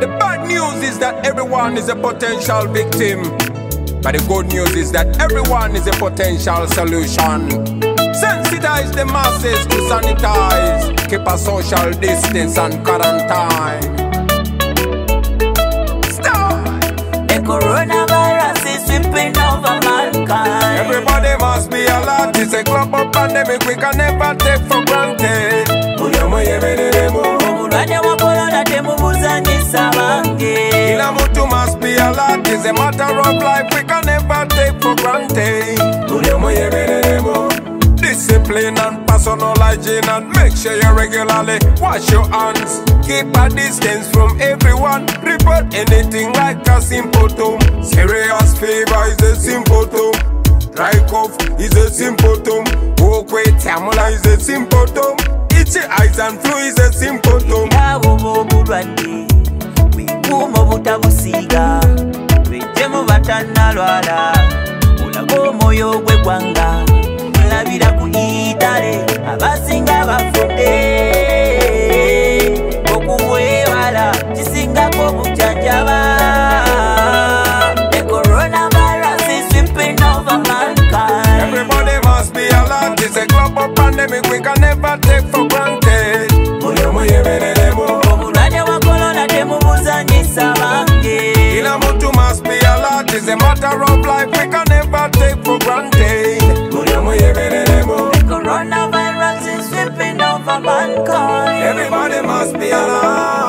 The bad news is that everyone is a potential victim. But the good news is that everyone is a potential solution. Sensitize the masses to sanitize. Keep a social distance and quarantine. Stop! The coronavirus is sweeping over mankind. Everybody must be alert. It's a global pandemic we can never take for granted. Be alert. It's a matter of life we can never take for granted. Discipline and personal hygiene and make sure you regularly wash your hands. Keep a distance from everyone. Report anything like a symptom. Serious fever is a symptom. Dry cough is a symptom. Okwe tamula is a symptom. Itchy eyes and flu is a symptom. Obutabusiiga lwejjemu batannalwala olaga omwoyo gw'eggwanga mulabira ku itale abasinga. Everybody must be alert. It's a global pandemic we is a matter of life we can never take for granted. Coronavirus is sweeping over mankind. Everybody must be alive.